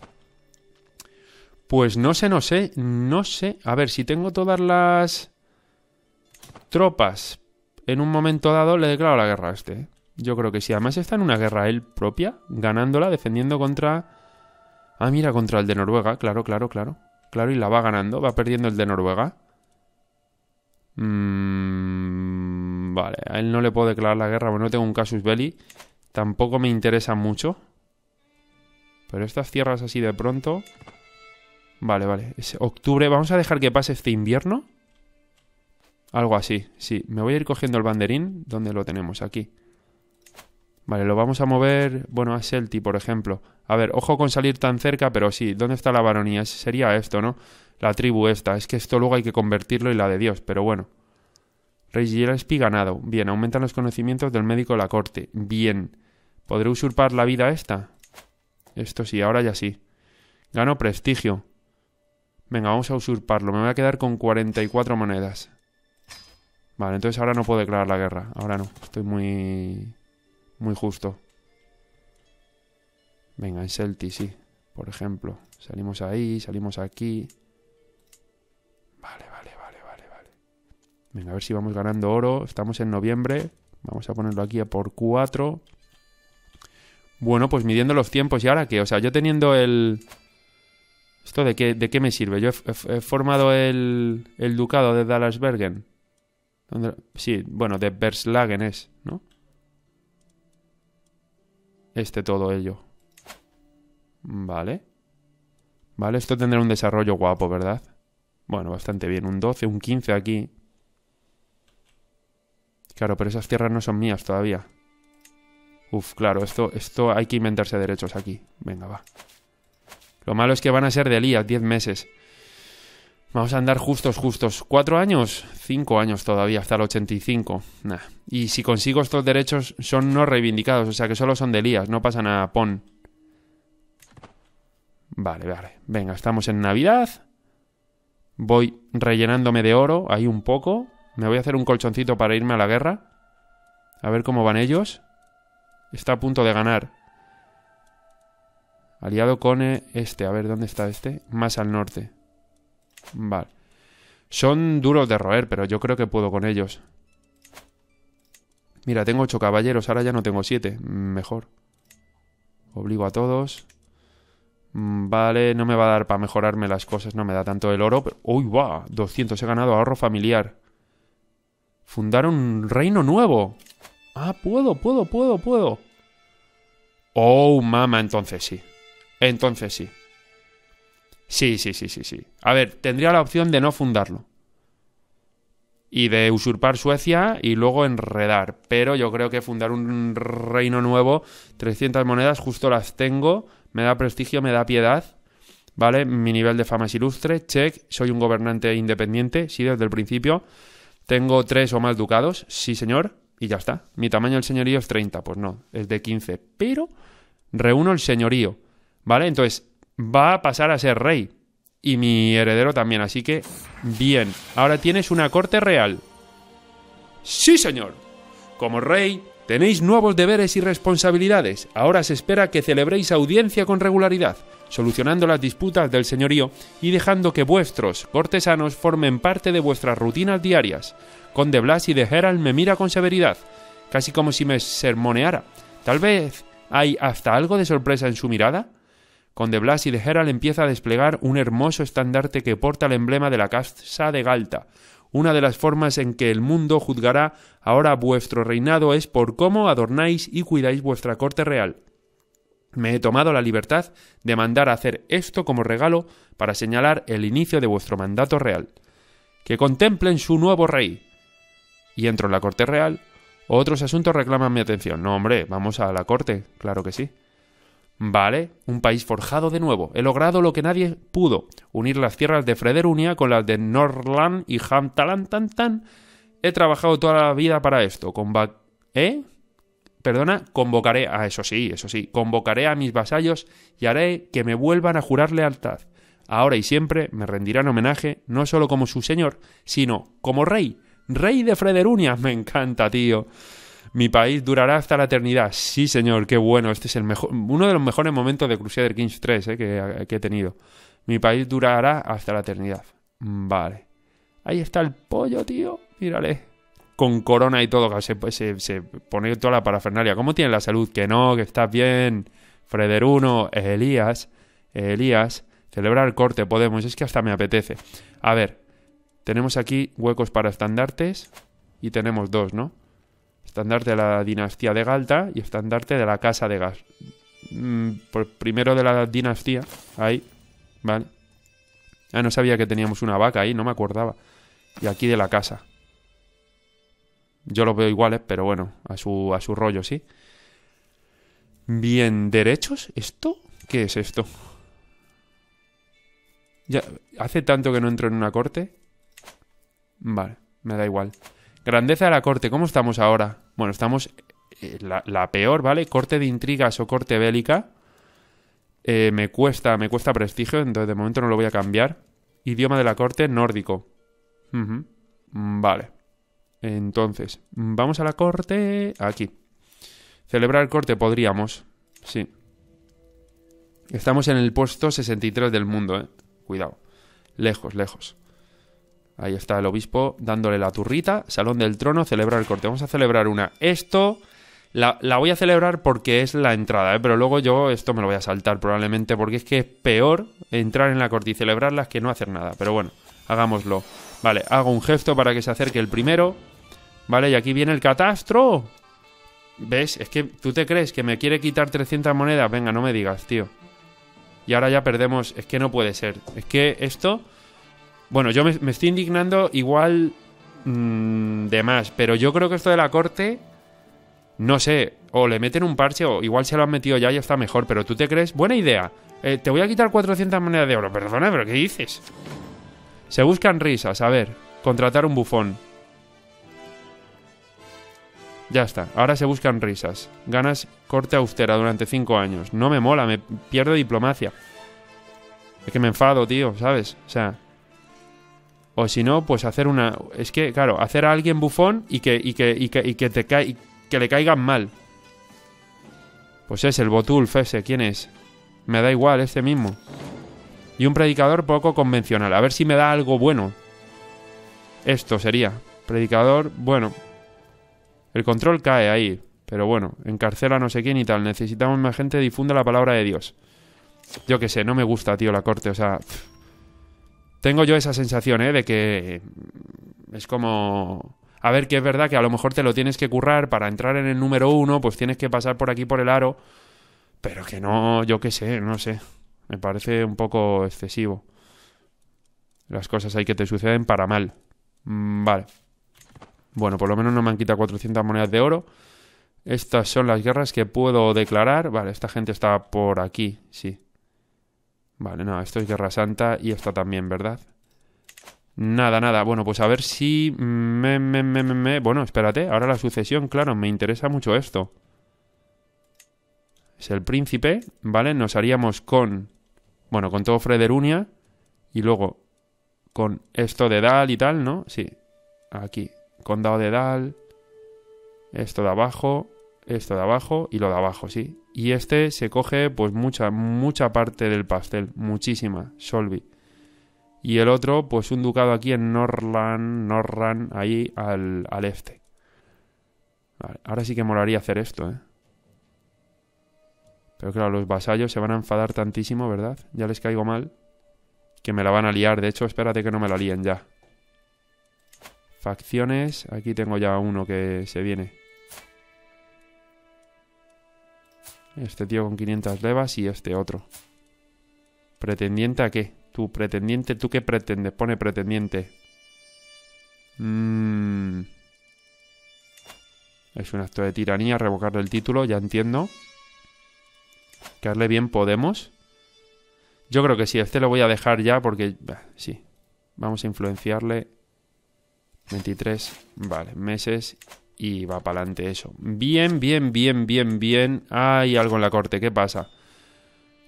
Pues no sé, no sé, no sé. A ver, si tengo todas las tropas en un momento dado, le declaro la guerra a este. ¿eh? Yo creo que sí. Además está en una guerra él propia, ganándola, defendiendo contra... Ah, mira, contra el de Noruega. Claro, claro, claro. Claro, y la va ganando. Va perdiendo el de Noruega. Mm, vale, a él no le puedo declarar la guerra, porque no tengo un casus belli. Tampoco me interesa mucho. Pero estas tierras así de pronto... Vale, vale. Es octubre. Vamos a dejar que pase este invierno. Algo así, sí. Me voy a ir cogiendo el banderín. ¿Dónde lo tenemos? Aquí. Vale, lo vamos a mover, bueno, a Selti, por ejemplo. A ver, ojo con salir tan cerca, pero sí. ¿Dónde está la baronía? Sería esto, ¿no? La tribu esta. Es que esto luego hay que convertirlo en la de Dios, pero bueno. Rey Gillespie ganado. Bien, aumentan los conocimientos del médico de la corte. Bien. ¿Podré usurpar la vida esta? Esto sí, ahora ya sí. Gano prestigio. Venga, vamos a usurparlo. Me voy a quedar con 44 monedas. Vale, entonces ahora no puedo declarar la guerra. Ahora no. Estoy muy... Muy justo. Venga, en Celti, sí. Por ejemplo. Salimos ahí, salimos aquí. Vale, vale, vale, vale, vale. Venga, a ver si vamos ganando oro. Estamos en noviembre. Vamos a ponerlo aquí a por 4. Bueno, pues midiendo los tiempos. ¿Y ahora qué? O sea, yo teniendo el... ¿Esto de qué, de qué me sirve? Yo he, formado el, el, ducado de Dallasbergen. Sí, bueno, de Berslagen es, ¿no? Este todo ello. Vale. Vale, esto tendrá un desarrollo guapo, ¿verdad? Bueno, bastante bien. Un 12, un 15 aquí. Claro, pero esas tierras no son mías todavía. Uf, claro, esto, esto hay que inventarse derechos aquí. Venga, va. Lo malo es que van a ser de Elías, 10 meses. Vamos a andar justos, justos. ¿Cuatro años? Cinco años todavía, hasta el 85. Nah. Y si consigo estos derechos, son no reivindicados, o sea que solo son de Elías, no pasan a PON. Vale, vale. Venga, estamos en Navidad. Voy rellenándome de oro, ahí un poco. Me voy a hacer un colchoncito para irme a la guerra. A ver cómo van ellos. Está a punto de ganar. Aliado con este. A ver, ¿dónde está este? Más al norte. Vale. Son duros de roer, pero yo creo que puedo con ellos. Mira, tengo ocho caballeros, ahora ya no tengo siete. Mejor. Obligo a todos. Mm, vale, no me va a dar para mejorarme las cosas, no me da tanto el oro. Pero... ¡Uy, va! 200, he ganado ahorro familiar. Fundar un reino nuevo. Ah, puedo, puedo, puedo, puedo. Oh, mama, entonces sí. Entonces sí. Sí, sí, sí, sí, sí. A ver, tendría la opción de no fundarlo. Y de usurpar Suecia y luego enredar. Pero yo creo que fundar un reino nuevo, 300 monedas, justo las tengo. Me da prestigio, me da piedad. ¿Vale? Mi nivel de fama es ilustre. Check. Soy un gobernante independiente. Sí, desde el principio. Tengo tres o más ducados. Sí, señor. Y ya está. Mi tamaño del señorío es 30. Pues no, es de 15. Pero reúno el señorío. ¿Vale? Entonces, va a pasar a ser rey. Y mi heredero también. Así que, bien. Ahora tienes una corte real. Sí, señor. Como rey, tenéis nuevos deberes y responsabilidades. Ahora se espera que celebréis audiencia con regularidad, solucionando las disputas del señorío y dejando que vuestros cortesanos formen parte de vuestras rutinas diarias. Conde Blas y de Herald me mira con severidad, casi como si me sermoneara. Tal vez hay hasta algo de sorpresa en su mirada. Conde Blas y de Herald empieza a desplegar un hermoso estandarte que porta el emblema de la casa de Galta. Una de las formas en que el mundo juzgará ahora vuestro reinado es por cómo adornáis y cuidáis vuestra corte real. Me he tomado la libertad de mandar a hacer esto como regalo para señalar el inicio de vuestro mandato real. Que contemplen su nuevo rey. Y entro en la corte real. Otros asuntos reclaman mi atención. No, hombre, vamos a la corte, claro que sí. Vale, un país forjado de nuevo. He logrado lo que nadie pudo, unir las tierras de Frederunia con las de Norland y Hamtalantantan. He trabajado toda la vida para esto. ¿Eh? Perdona, convocaré, a eso sí, eso sí, convocaré a mis vasallos y haré que me vuelvan a jurar lealtad. Ahora y siempre me rendirán homenaje no solo como su señor, sino como rey, rey de Frederunia. Me encanta, tío. Mi país durará hasta la eternidad. Sí, señor, qué bueno. Este es el mejor, uno de los mejores momentos de Crusader Kings 3 eh, que, he tenido. Mi país durará hasta la eternidad. Vale. Ahí está el pollo, tío. Mírale. Con corona y todo. Se, se, se pone toda la parafernalia. ¿Cómo tiene la salud? Que no, que estás bien. Frederuno, Elías. Elías. Celebrar corte, podemos. Es que hasta me apetece. A ver. Tenemos aquí huecos para estandartes. Y tenemos dos, ¿no? Estandarte de la dinastía de Galta y estandarte de la casa de Gas. Mm, primero de la dinastía, ahí, ¿vale? Ah, no sabía que teníamos una vaca ahí, no me acordaba. Y aquí de la casa. Yo lo veo iguales, pero bueno, a su, a su rollo, sí. Bien, ¿derechos? ¿Esto? ¿Qué es esto? Ya, hace tanto que no entro en una corte. Vale, me da igual. Grandeza de la corte, ¿cómo estamos ahora? Bueno, estamos eh, la, peor, ¿vale? Corte de intrigas o corte bélica. Eh, me cuesta, me cuesta prestigio, entonces de momento no lo voy a cambiar. Idioma de la corte nórdico. Vale. Entonces, vamos a la corte. Aquí. Celebrar corte podríamos. Sí. Estamos en el puesto 63 del mundo, ¿eh? Cuidado. Lejos, lejos. Ahí está el obispo dándole la turrita. Salón del trono, celebrar el corte. Vamos a celebrar una. Esto la, voy a celebrar porque es la entrada, ¿eh? pero luego yo esto me lo voy a saltar probablemente porque es que es peor entrar en la corte y celebrarlas que no hacer nada. Pero bueno, hagámoslo. Vale, hago un gesto para que se acerque el primero. Vale, y aquí viene el catastro. ¿Ves? Es que tú te crees que me quiere quitar 300 monedas. Venga, no me digas, tío. Y ahora ya perdemos. Es que no puede ser. Es que esto bueno, yo me, estoy indignando igual mm, de más, pero yo creo que esto de la corte, no sé, o le meten un parche o igual se lo han metido ya y está mejor, pero tú te crees, buena idea, eh, te voy a quitar 400 monedas de oro, perdona, pero ¿qué dices? Se buscan risas, a ver, contratar un bufón. Ya está, ahora se buscan risas. Ganas corte austera durante 5 años. No me mola, me pierdo diplomacia. Es que me enfado, tío, ¿sabes? O sea, o si no, pues hacer una. Es que, claro, hacer a alguien bufón y que, y que, y que, y que, te que le caigan mal. Pues es el Botulf ese, ¿quién es? Me da igual, este mismo. Y un predicador poco convencional. A ver si me da algo bueno. Esto sería. Predicador, bueno. El control cae ahí. Pero bueno, encarcela no sé quién y tal. Necesitamos más gente difunde la palabra de Dios. Yo qué sé, no me gusta, tío, la corte. O sea, tengo yo esa sensación, ¿eh? De que es como... A ver, que es verdad que a lo mejor te lo tienes que currar para entrar en el número uno, pues tienes que pasar por aquí por el aro. Pero que no, yo qué sé, no sé. Me parece un poco excesivo. Las cosas hay que te suceden para mal. Mm, vale. Bueno, por lo menos no me han quitado 400 monedas de oro. Estas son las guerras que puedo declarar. Vale, esta gente está por aquí, sí. Vale, no, esto es Guerra Santa y esta también, ¿verdad? Nada, nada. Bueno, pues a ver si... Me, me, me, me, Bueno, espérate. Ahora la sucesión, claro, me interesa mucho esto. Es el príncipe, ¿vale? Nos haríamos con... Bueno, con todo Frederunia. Y luego con esto de Dal y tal, ¿no? Sí. Aquí. Condado de Dal. Esto de abajo. Esto de abajo y lo de abajo, sí. Y este se coge pues mucha, mucha parte del pastel, muchísima, Solvi. Y el otro, pues un ducado aquí en Norland, Norran, ahí al, al este. Ahora sí que molaría hacer esto, ¿eh? Pero claro, los vasallos se van a enfadar tantísimo, ¿verdad? Ya les caigo mal. Que me la van a liar. De hecho, espérate que no me la líen ya. Facciones. Aquí tengo ya uno que se viene. Este tío con 500 levas y este otro. ¿Pretendiente a qué? Tu pretendiente, ¿tú qué pretendes? Pone pretendiente. Mm. Es un acto de tiranía revocarle el título, ya entiendo. darle bien podemos. Yo creo que sí, este lo voy a dejar ya porque... sí. Vamos a influenciarle. 23, vale, meses y va para adelante eso. Bien, bien, bien, bien, bien. Hay algo en la corte, ¿qué pasa?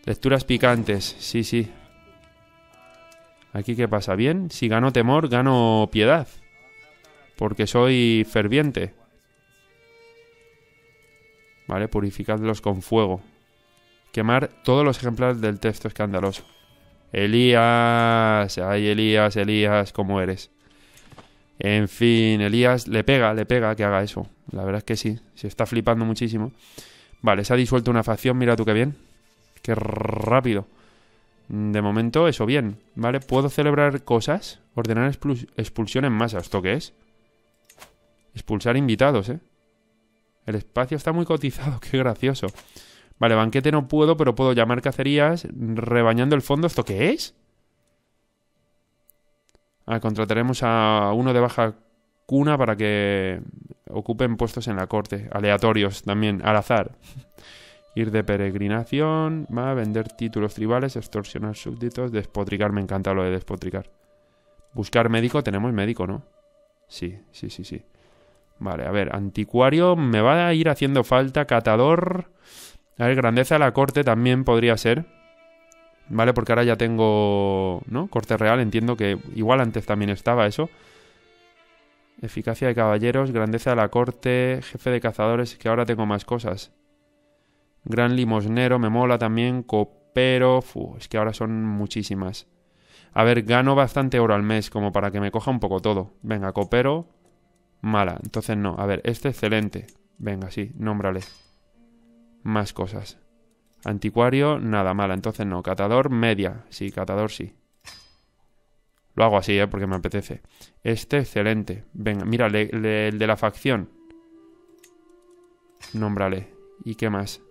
Lecturas picantes, sí, sí. Aquí qué pasa, bien. Si gano temor, gano piedad. Porque soy ferviente. Vale, purificadlos con fuego. Quemar todos los ejemplares del texto escandaloso. Elías, ay Elías, Elías, ¿cómo eres? En fin, Elías le pega, le pega que haga eso. La verdad es que sí, se está flipando muchísimo. Vale, se ha disuelto una facción, mira tú qué bien. Qué rápido. De momento, eso bien, ¿vale? Puedo celebrar cosas, ordenar expulsión en masa. ¿Esto qué es? Expulsar invitados, ¿eh? El espacio está muy cotizado, qué gracioso. Vale, banquete no puedo, pero puedo llamar cacerías rebañando el fondo. ¿Esto qué es? Ah, contrataremos a uno de baja cuna para que ocupen puestos en la corte. Aleatorios también, al azar. Ir de peregrinación, va a vender títulos tribales, extorsionar súbditos, despotricar, me encanta lo de despotricar. Buscar médico, tenemos médico, ¿no? Sí, sí, sí, sí. Vale, a ver, anticuario, me va a ir haciendo falta, catador. A ver, grandeza de la corte también podría ser. ¿Vale? Porque ahora ya tengo, ¿no? Corte real, entiendo que igual antes también estaba eso. Eficacia de caballeros, grandeza de la corte, jefe de cazadores, que ahora tengo más cosas. Gran limosnero, me mola también, copero, es que ahora son muchísimas. A ver, gano bastante oro al mes, como para que me coja un poco todo. Venga, copero, mala, entonces no. A ver, este excelente. Venga, sí, nómbrale. Más cosas. Anticuario, nada mala. Entonces no. Catador, media. Sí, catador sí. Lo hago así, ¿eh? Porque me apetece. Este, excelente. Venga, mira, el de la facción. Nómbrale. ¿Y qué más?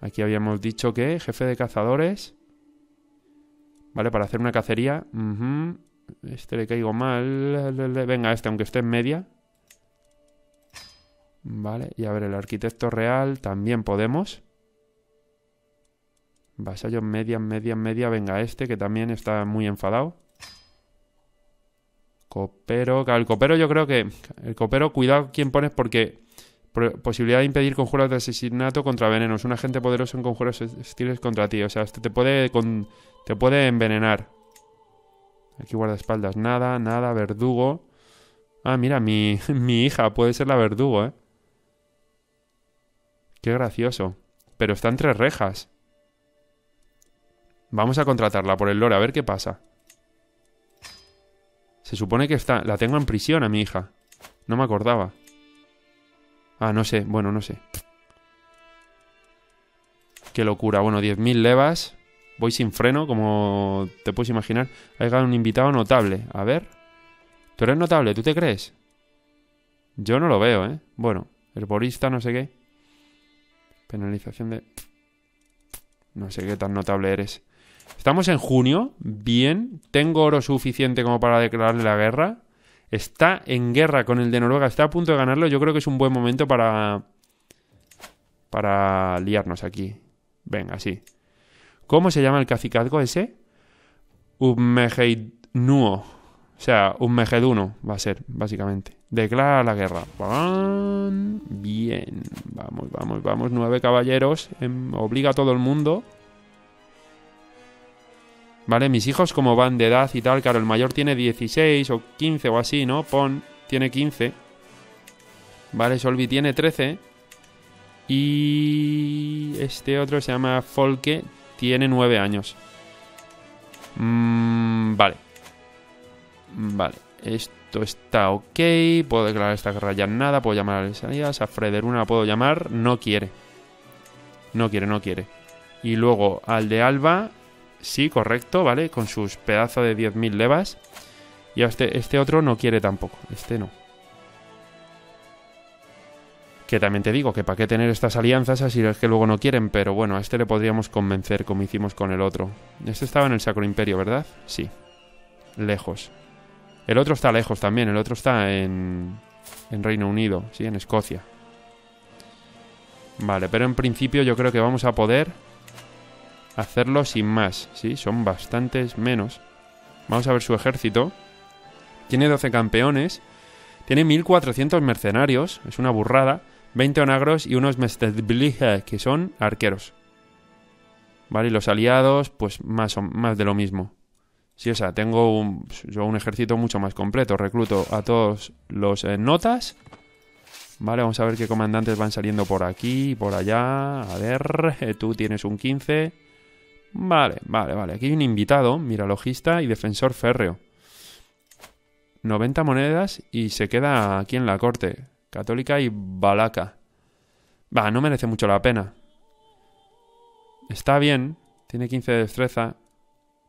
Aquí habíamos dicho que jefe de cazadores. Vale, para hacer una cacería. Este le caigo mal. Venga, este, aunque esté en media. Vale, y a ver, el arquitecto real también podemos. Vasallo media, media, media. Venga, este que también está muy enfadado. Copero. el copero yo creo que... El copero, cuidado quién pones porque... Posibilidad de impedir conjuros de asesinato contra venenos. Un agente poderoso en conjuros hostiles contra ti. O sea, este te puede, te puede envenenar. Aquí guardaespaldas. Nada, nada. Verdugo. Ah, mira, mi, mi hija puede ser la verdugo, ¿eh? Qué gracioso. Pero está entre rejas. Vamos a contratarla por el lore, a ver qué pasa. Se supone que está... La tengo en prisión a mi hija. No me acordaba. Ah, no sé. Bueno, no sé. Qué locura. Bueno, 10.000 levas. Voy sin freno, como te puedes imaginar. Ha llegado un invitado notable. A ver. ¿Tú eres notable? ¿Tú te crees? Yo no lo veo, ¿eh? Bueno, herborista, no sé qué. Penalización de... No sé qué tan notable eres. Estamos en junio. Bien. Tengo oro suficiente como para declararle la guerra. Está en guerra con el de Noruega. Está a punto de ganarlo. Yo creo que es un buen momento para... Para liarnos aquí. Venga, sí. ¿Cómo se llama el cacicazgo ese? Nuo. O sea, Mejeduno va a ser, básicamente. Declara la guerra. Bien. Vamos, vamos, vamos. Nueve caballeros. Em, obliga a todo el mundo. Vale, mis hijos como van de edad y tal. Claro, el mayor tiene 16 o 15 o así, ¿no? Pon tiene 15. Vale, Solvi tiene 13. Y este otro se llama Folke. Tiene 9 años. Mm, vale. Vale. Esto está ok. Puedo declarar esta guerra ya nada. Puedo llamar a salidas. A Frederuna puedo llamar. No quiere. No quiere, no quiere. Y luego al de Alba. Sí, correcto, ¿vale? Con sus pedazos de 10.000 levas. Y este, este otro no quiere tampoco. Este no. Que también te digo que para qué tener estas alianzas así es que luego no quieren, pero bueno, a este le podríamos convencer como hicimos con el otro. Este estaba en el Sacro Imperio, ¿verdad? Sí. Lejos. El otro está lejos también, el otro está en, en Reino Unido, sí, en Escocia. Vale, pero en principio yo creo que vamos a poder hacerlo sin más, ¿sí? Son bastantes menos. Vamos a ver su ejército. Tiene 12 campeones. Tiene 1400 mercenarios, es una burrada. 20 onagros y unos Mestedblige, que son arqueros. Vale, y los aliados, pues más, más de lo mismo. Sí, o sea, tengo un, yo un ejército mucho más completo. Recluto a todos los eh, notas. Vale, vamos a ver qué comandantes van saliendo por aquí, por allá. A ver, tú tienes un 15. Vale, vale, vale. Aquí hay un invitado, miralogista y defensor férreo. 90 monedas y se queda aquí en la corte. Católica y balaca. Va, no merece mucho la pena. Está bien, tiene 15 de destreza,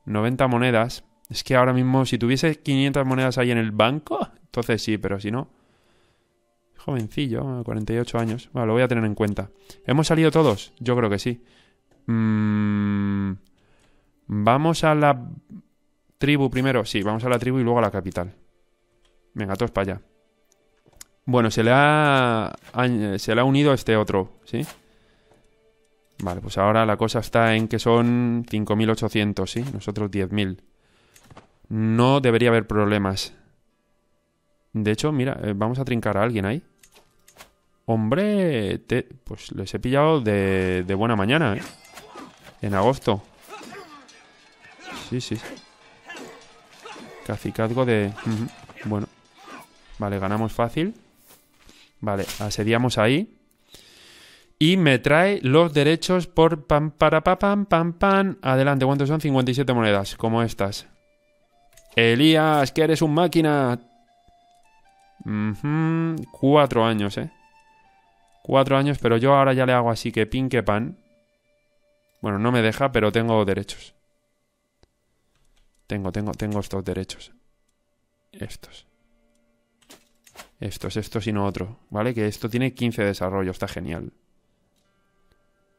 90 monedas. Es que ahora mismo, si tuviese 500 monedas ahí en el banco, entonces sí, pero si no... Jovencillo, 48 años. Bueno, lo voy a tener en cuenta. ¿Hemos salido todos? Yo creo que sí. Mmm... Vamos a la tribu primero. Sí, vamos a la tribu y luego a la capital. Venga, todos para allá. Bueno, se le ha, se le ha unido este otro, ¿sí? Vale, pues ahora la cosa está en que son 5.800, ¿sí? Nosotros 10.000. No debería haber problemas. De hecho, mira, eh, vamos a trincar a alguien ahí. Hombre, pues les he pillado de, de buena mañana, ¿eh? En agosto. Sí, sí. Cacicazgo de... Bueno. Vale, ganamos fácil. Vale, asediamos ahí. Y me trae los derechos por pam para pa, pam pam pam. Adelante, ¿cuántos son? 57 monedas, como estas. Elías, que eres un máquina. Cuatro años, ¿eh? Cuatro años, pero yo ahora ya le hago así que pin que pan. Bueno, no me deja, pero tengo derechos. Tengo, tengo, tengo estos derechos. Estos. Estos, estos y no otro, ¿vale? Que esto tiene 15 desarrollos, está genial.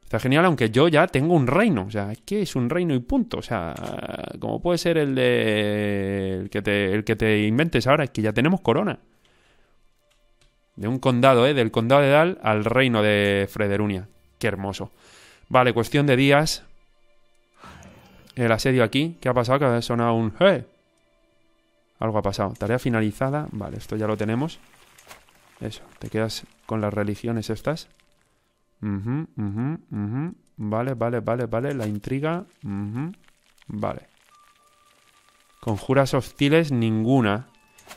Está genial, aunque yo ya tengo un reino. O sea, que es un reino y punto. O sea, como puede ser el de. El que te, el que te inventes ahora, es que ya tenemos corona. De un condado, ¿eh? Del condado de Dal al reino de Frederunia. Qué hermoso. Vale, cuestión de días. El asedio aquí. ¿Qué ha pasado? Que ha sonado un. ¡Eh! Algo ha pasado. Tarea finalizada. Vale, esto ya lo tenemos. Eso, te quedas con las religiones estas. Vale, vale, vale, vale. La intriga. Vale. Conjuras hostiles, ninguna.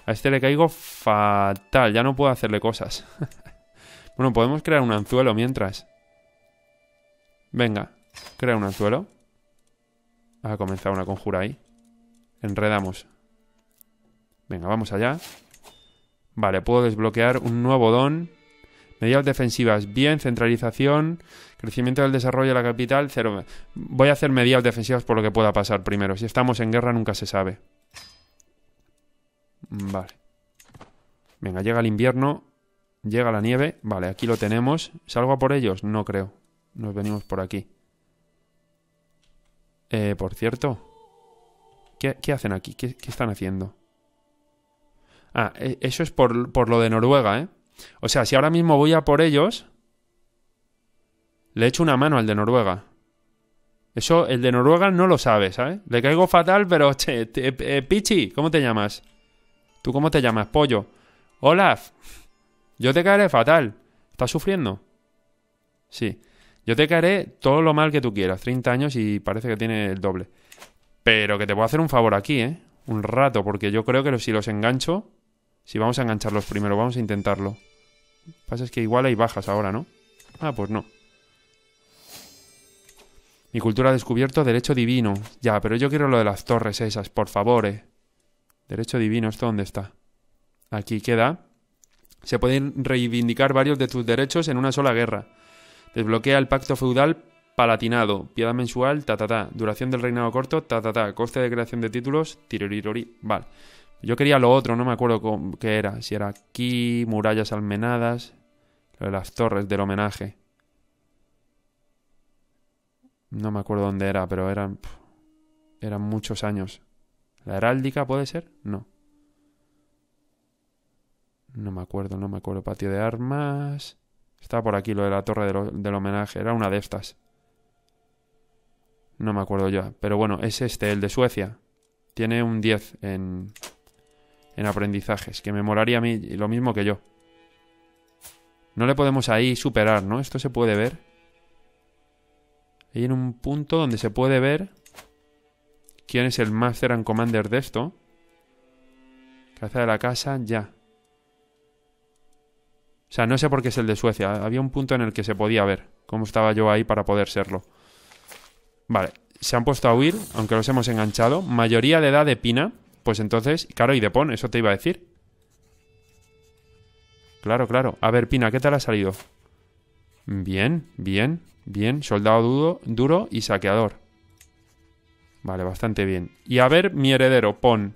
A este le caigo fatal. Ya no puedo hacerle cosas. bueno, podemos crear un anzuelo mientras. Venga, crea un anzuelo. Ha comenzado una conjura ahí. Enredamos. Venga, vamos allá. Vale, puedo desbloquear un nuevo don. Medidas defensivas, bien. Centralización. Crecimiento del desarrollo de la capital, cero. Voy a hacer medidas defensivas por lo que pueda pasar primero. Si estamos en guerra nunca se sabe. Vale. Venga, llega el invierno. Llega la nieve. Vale, aquí lo tenemos. ¿Salgo a por ellos? No creo. Nos venimos por aquí. Eh, por cierto. ¿Qué, hacen aquí? ¿Qué, están haciendo? Ah, e, eso es por, por lo de Noruega, ¿eh? O sea, si ahora mismo voy a por ellos, le echo una mano al de Noruega. Eso, el de Noruega no lo sabe, ¿sabes? Le caigo fatal, pero, che, eh, Pichi, ¿cómo te llamas? ¿Tú cómo te llamas, pollo? Olaf, yo te caeré fatal. ¿Estás sufriendo? Sí. Yo te caeré todo lo mal que tú quieras. 30 años y parece que tiene el doble. Pero que te a hacer un favor aquí, ¿eh? Un rato, porque yo creo que si los engancho, si vamos a engancharlos primero, vamos a intentarlo. Pasa es que igual hay bajas ahora, ¿no? Ah, pues no. Mi cultura ha descubierto derecho divino. Ya, pero yo quiero lo de las torres esas, por favor, eh. Derecho divino, ¿esto dónde está? Aquí queda. Se pueden reivindicar varios de tus derechos en una sola guerra. Desbloquea el pacto feudal palatinado. Piedad mensual, ta ta ta. Duración del reinado corto, ta ta ta. Coste de creación de títulos, tirorirori. Vale. Yo quería lo otro, no me acuerdo qué era. Si era aquí, murallas almenadas. Lo de las torres del homenaje. No me acuerdo dónde era, pero eran. eran muchos años. ¿La heráldica puede ser? No. No me acuerdo, no me acuerdo. Patio de armas. Estaba por aquí lo de la torre del homenaje. Era una de estas. No me acuerdo ya. Pero bueno, es este, el de Suecia. Tiene un 10 en, en aprendizajes. Que me molaría a mí lo mismo que yo. No le podemos ahí superar, ¿no? Esto se puede ver. Hay en un punto donde se puede ver quién es el Master and Commander de esto. Caza de la casa, ya. Sea, no sé por qué es el de Suecia. Había un punto en el que se podía ver cómo estaba yo ahí para poder serlo. Vale, se han puesto a huir, aunque los hemos enganchado. Mayoría de edad de Pina. Pues entonces, claro, y de Pon, eso te iba a decir. Claro, claro. A ver, Pina, ¿qué tal ha salido? Bien, bien, bien. Soldado duro, duro y saqueador. Vale, bastante bien. Y a ver, mi heredero, Pon.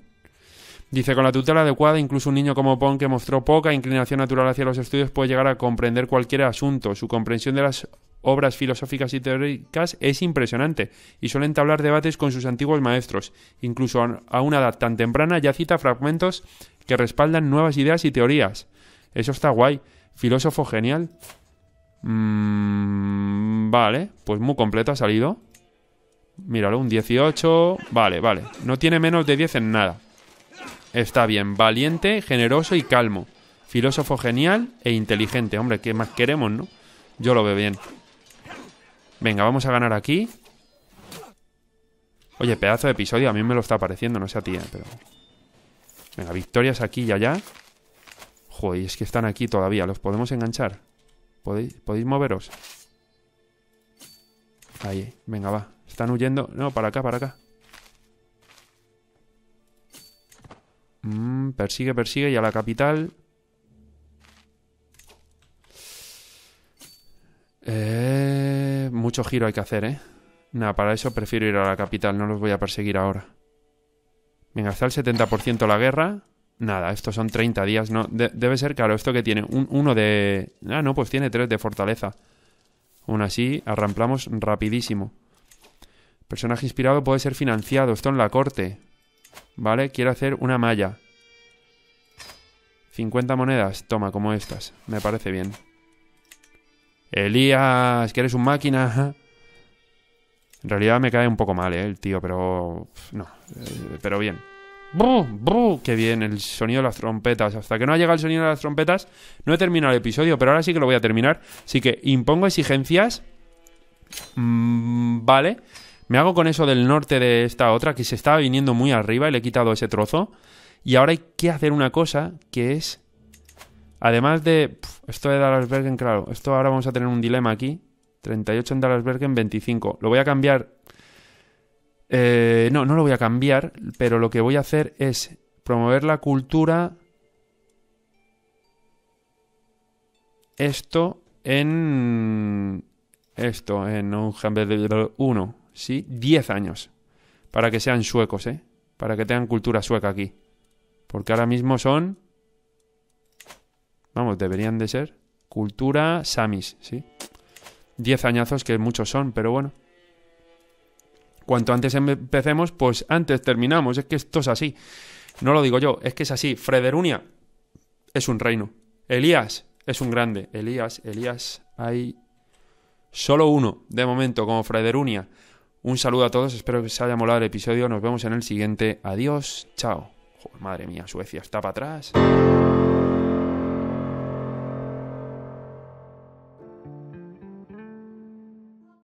Dice, con la tutela adecuada, incluso un niño como Pon, que mostró poca inclinación natural hacia los estudios, puede llegar a comprender cualquier asunto. Su comprensión de las obras filosóficas y teóricas es impresionante, y suele entablar debates con sus antiguos maestros. Incluso a una edad tan temprana ya cita fragmentos que respaldan nuevas ideas y teorías. Eso está guay. Filósofo genial. Mm, vale, pues muy completo ha salido. Míralo, un 18. Vale, vale. No tiene menos de 10 en nada. Está bien, valiente, generoso y calmo. Filósofo genial e inteligente. Hombre, ¿qué más queremos, no? Yo lo veo bien. Venga, vamos a ganar aquí. Oye, pedazo de episodio, a mí me lo está pareciendo, no sé a ti, eh, pero... Venga, victorias aquí y allá. Joder, es que están aquí todavía, ¿los podemos enganchar? ¿Podéis, ¿podéis moveros? Ahí, venga, va. Están huyendo. No, para acá, para acá. Mm, persigue, persigue y a la capital. Eh, mucho giro hay que hacer, ¿eh? Nada, para eso prefiero ir a la capital, no los voy a perseguir ahora. Venga, está el 70% la guerra. Nada, estos son 30 días, ¿no? debe ser, claro, esto que tiene un, uno de... Ah, no, pues tiene tres de fortaleza. Aún así, arramplamos rapidísimo. Personaje inspirado puede ser financiado. Esto en la corte. ¿Vale? Quiero hacer una malla. 50 monedas. Toma, como estas. Me parece bien. Elías, que eres un máquina. En realidad me cae un poco mal, ¿eh? El tío, pero... No, eh, pero bien. ¡Bru! ¡Bru! ¡Qué bien! El sonido de las trompetas. Hasta que no ha llegado el sonido de las trompetas, no he terminado el episodio, pero ahora sí que lo voy a terminar. Así que impongo exigencias. Mm, vale. Me hago con eso del norte de esta otra que se estaba viniendo muy arriba y le he quitado ese trozo. Y ahora hay que hacer una cosa que es... Además de... esto de Dallasbergen, claro. Esto ahora vamos a tener un dilema aquí. 38 en Dallasbergen, 25. Lo voy a cambiar Eh, no, no lo voy a cambiar, pero lo que voy a hacer es promover la cultura. Esto en. Esto en un uno, ¿sí? 10 años. Para que sean suecos, ¿eh? Para que tengan cultura sueca aquí. Porque ahora mismo son. Vamos, deberían de ser. Cultura samis, ¿sí? 10 añazos que muchos son, pero bueno. Cuanto antes empecemos, pues antes terminamos. Es que esto es así. No lo digo yo, es que es así. Frederunia es un reino. Elías es un grande. Elías, Elías, hay solo uno de momento como Frederunia. Un saludo a todos, espero que os haya molado el episodio. Nos vemos en el siguiente. Adiós, chao. madre mía, Suecia está para atrás.